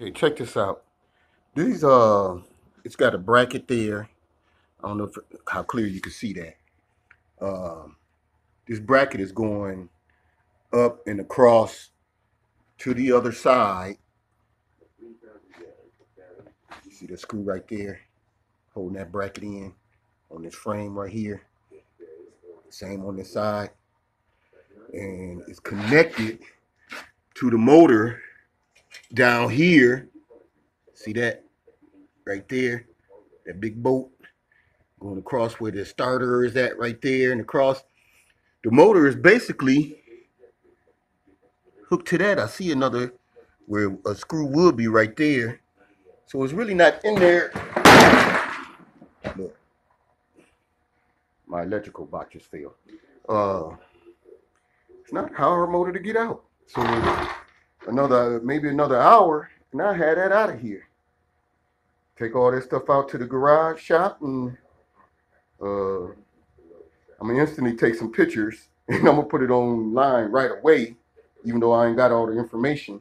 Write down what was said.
Okay, check this out. These uh, it's got a bracket there. I don't know if, how clear you can see that. Um, this bracket is going up and across to the other side. You see the screw right there, holding that bracket in on this frame right here. Same on this side, and it's connected to the motor down here. See that right there? That big boat going across where the starter is at right there and across. The motor is basically hooked to that. I see another where a screw would be right there. So it's really not in there. Look. My electrical box just failed. Uh, it's not power motor to get out. So another maybe another hour, and I had that out of here. Take all this stuff out to the garage shop, and uh, I'm gonna instantly take some pictures, and I'm gonna put it online right away, even though I ain't got all the information.